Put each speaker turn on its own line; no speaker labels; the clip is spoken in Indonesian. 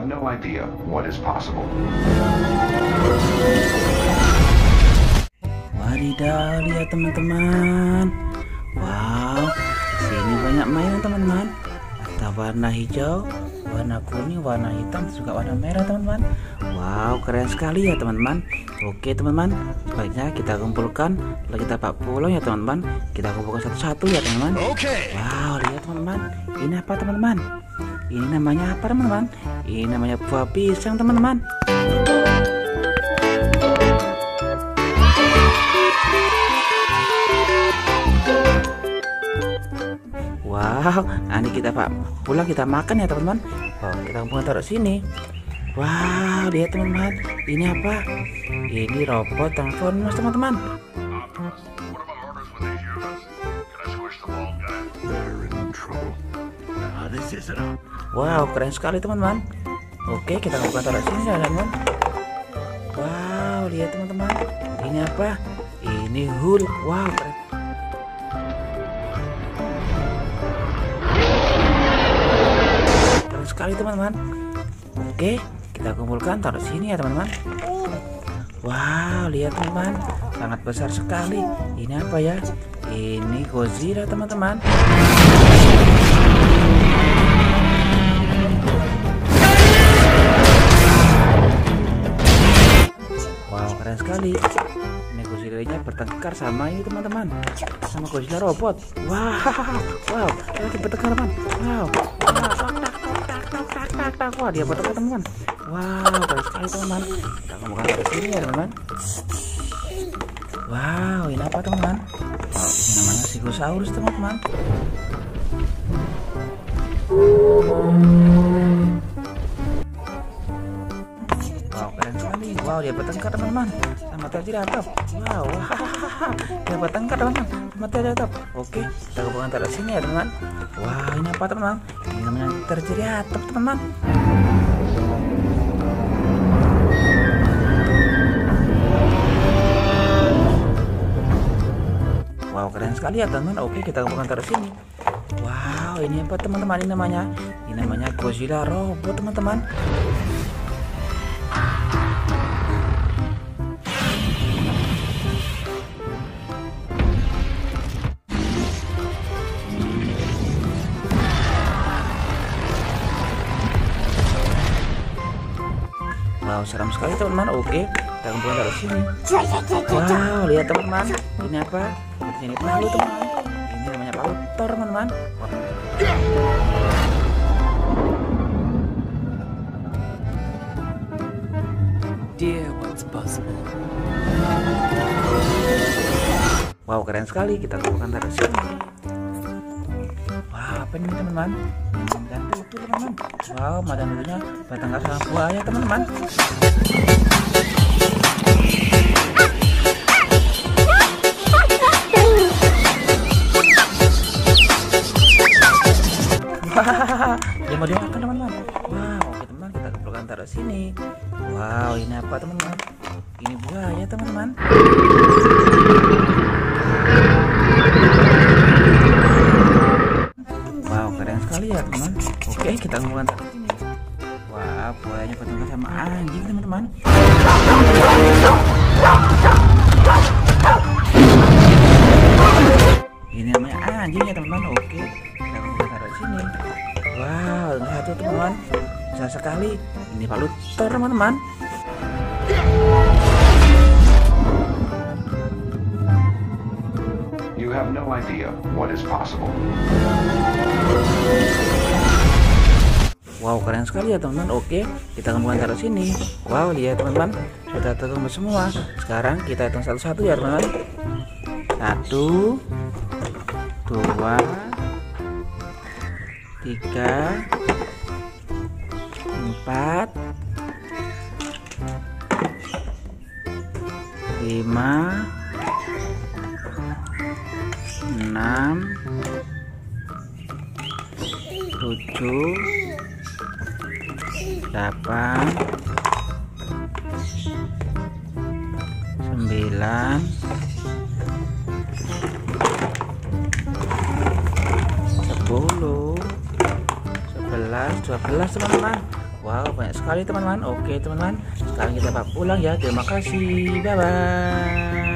have no idea what is possible.
Wadidaw, lihat teman-teman. Wow, sini banyak mainan teman-teman. Ada warna hijau, warna kuning, warna hitam, juga warna merah teman-teman. Wow, keren sekali ya teman-teman. Oke teman-teman, sebaiknya kita kumpulkan. Kalau kita pak pulang ya teman-teman, kita kumpulkan satu-satu ya teman-teman.
Oke.
Wow, lihat teman-teman. Ini apa teman-teman? Ini namanya apa teman-teman? Ini namanya buah pisang teman-teman. Wow, nanti kita pak pulang kita makan ya teman-teman. Wow, kita kumpulkan taruh sini. Wow, lihat teman-teman. Ini apa? Ini robot telepon mas teman-teman.
This isn't
Wow, keren sekali teman-teman. Oke, kita buka taruh sini ya teman-teman. Wow, lihat teman-teman. Ini apa? Ini Hulk. Wow, keren. Keren sekali teman-teman. Oke, kita kumpulkan taruh sini ya teman-teman. Wow, lihat teman-teman. Sangat besar sekali. Ini apa ya? Ini Godzilla teman-teman. Keren sekali. Ini Godzilla-nya bertengkar sama ini teman-teman. Sama Godzilla robot. Wow, wow, lagi bertengkar teman. Wow, wow, dia bertengkar teman-teman. Wow, keren sekali teman-teman. Kita ngomongkan dari sini ya teman-teman. Wow, ini apa teman-teman? Wow, ini namanya Stegosaurus teman-teman. Wow, dia bertengkar teman-teman. Sama Triceratops. Wow, wah, dia bertengkar teman-teman. Sama Triceratops. Oke, kita hubungan taruh sini ya teman. Wah, ini apa teman-teman? Ini namanya Triceratops teman-teman. Wow, keren sekali ya teman-teman. Oke, kita hubungan taruh sini. Wow, ini apa teman-teman? Ini namanya, ini namanya Godzilla robot teman-teman. Wow, seram sekali teman-teman. Oke, kita kumpulkan taruh sini. Wow, lihat teman-teman. Ini apa? Ini palu teman. Ini namanya palu Thor teman-teman.
Dear what's possible.
Wow, keren sekali. Kita kumpulkan taruh sini. Wah, apa ini teman-teman? Dan tutu teman-teman. Wow, madan dulunya bertengkar sama buaya teman-teman. Wah, dia mau dimakan teman-teman. Wow, oke teman kita kumpulkan taruh sini. Wow, ini apa teman-teman? Ini buaya teman-teman. Ya teman. Oke, kita kumpulkan taruh sini. Wah, buayanya bertengkar sama anjing teman-teman. Ini namanya anjing ya teman-teman. Oke, kita kumpulkan taruh sini. Wow, ini satu teman-teman. Besar sekali. Ini Luthor teman-teman.
You have no idea what is possible.
Wow, keren sekali ya teman-teman. Oke, kita kumpulkan taruh sini. Wow, lihat teman-teman, sudah terkumpul semua. Sekarang kita hitung satu-satu ya teman-teman. Satu, dua, tiga, empat, lima, enam, tujuh, delapan, sembilan, sepuluh, sebelas, dua belas teman-teman. Wow, banyak sekali teman-teman. Oke teman-teman, sekarang kita pulang ya. Terima kasih. Bye bye.